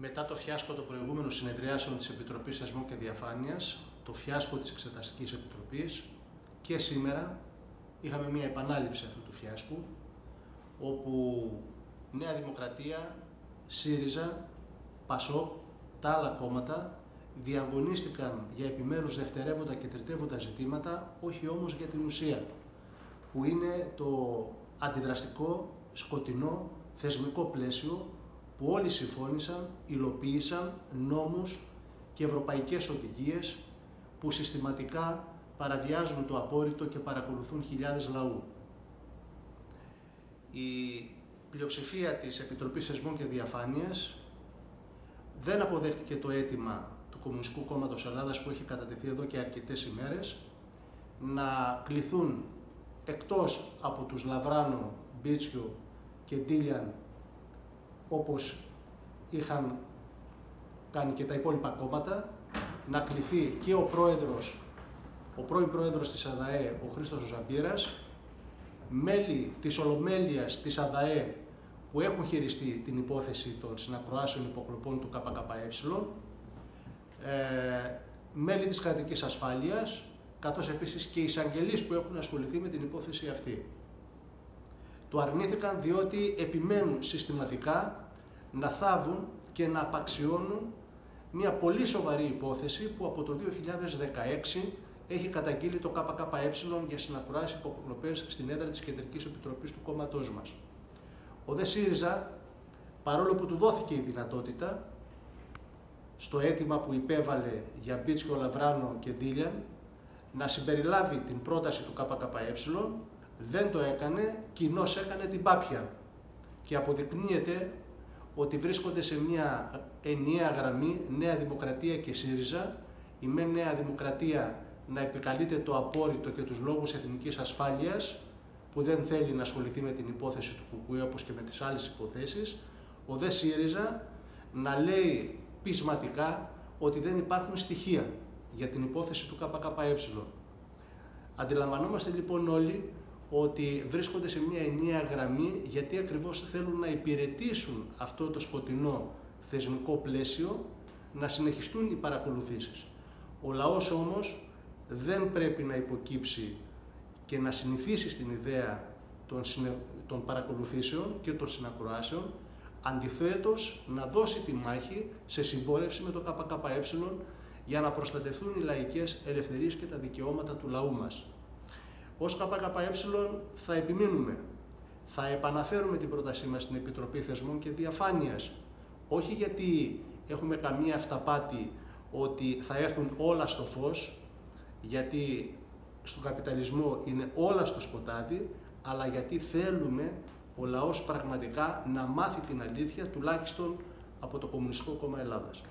μετά το φιάσκο των προηγούμενων συνεδριάσεων της Επιτροπής Θεσμού και Διαφάνειας, το φιάσκο της Εξεταστικής Επιτροπής και σήμερα είχαμε μια επανάληψη αυτού του φιάσκου όπου Νέα Δημοκρατία, ΣΥΡΙΖΑ, ΠΑΣΟΚ, τα άλλα κόμματα διαγωνίστηκαν για επιμέρους δευτερεύοντα και τριτεύοντα ζητήματα, όχι όμως για την ουσία, που είναι το αντιδραστικό, σκοτεινό, θεσμικό πλαίσιο που όλοι συμφώνησαν, υλοποίησαν νόμους και ευρωπαϊκές οδηγίες που συστηματικά παραβιάζουν το απόρριτο και παρακολουθούν χιλιάδες λαού. Η πλειοψηφία της Επιτροπής Θεσμών και Διαφάνειας δεν αποδέχτηκε το αίτημα του Κομμουνιστικού Κόμματος Ελλάδας που έχει κατατεθεί εδώ και αρκετές ημέρες να κληθούν εκτός από τους Λαβράνο, Μπίτσιο και Ντίλιαν όπως είχαν κάνει και τα υπόλοιπα κόμματα, να κληθεί και ο πρόεδρος, ο πρώην πρόεδρος της ΑΔΑΕ, ο Χρήστος Ζαμπύρας, μέλη της Ολομέλειας της ΑΔΑΕ που έχουν χειριστεί την υπόθεση των συνακροάσεων υποκλοπών του ΚΚΕ, ε, μέλη της κρατικής ασφάλειας, καθώς επίσης και οι εισαγγελείς που έχουν ασχοληθεί με την υπόθεση αυτή. Το αρνήθηκαν διότι επιμένουν συστηματικά να θάβουν και να απαξιώνουν μια πολύ σοβαρή υπόθεση που από το 2016 έχει καταγγείλει το ΚΚΕ για συνακουράσεις υποκλοπές στην έδρα της Κεντρικής Επιτροπής του κόμματός μας. Ο ΔΕ ΣΥΡΙΖΑ, παρόλο που του δόθηκε η δυνατότητα, στο αίτημα που υπέβαλε για Μπίτσκο, Λαβράνο και Ντίλιαν, να συμπεριλάβει την πρόταση του ΚΚΕ, δεν το έκανε, κοινώς έκανε την πάπια. Και αποδεικνύεται ότι βρίσκονται σε μια ενιαία γραμμή Νέα Δημοκρατία και ΣΥΡΙΖΑ, η με Νέα Δημοκρατία να επικαλείται το απόρριτο και τους λόγους εθνικής ασφάλειας, που δεν θέλει να ασχοληθεί με την υπόθεση του Κουκουέ όπως και με τις άλλες υποθέσεις, ο ΔΕ ΣΥΡΙΖΑ να λέει πεισματικά ότι δεν υπάρχουν στοιχεία για την υπόθεση του ΚΚΕ. Αντιλαμβανόμαστε λοιπόν όλοι ότι βρίσκονται σε μια ενιαία γραμμή γιατί ακριβώς θέλουν να υπηρετήσουν αυτό το σκοτεινό θεσμικό πλαίσιο να συνεχιστούν οι παρακολουθήσεις. Ο λαός όμως δεν πρέπει να υποκύψει και να συνηθίσει στην ιδέα των, των παρακολουθήσεων και των συνακροάσεων, αντιθέτως να δώσει τη μάχη σε συμπόρευση με το ΚΚΕ για να προστατευτούν οι λαϊκές ελευθερίες και τα δικαιώματα του λαού μας. Ως ΚΚΕ θα επιμείνουμε, θα επαναφέρουμε την πρότασή μας στην Επιτροπή Θεσμών και Διαφάνειας, όχι γιατί έχουμε καμία αυταπάτη ότι θα έρθουν όλα στο φως, γιατί στον καπιταλισμό είναι όλα στο σκοτάδι, αλλά γιατί θέλουμε ο λαός πραγματικά να μάθει την αλήθεια, τουλάχιστον από το Κομμουνιστικό Κόμμα Ελλάδας.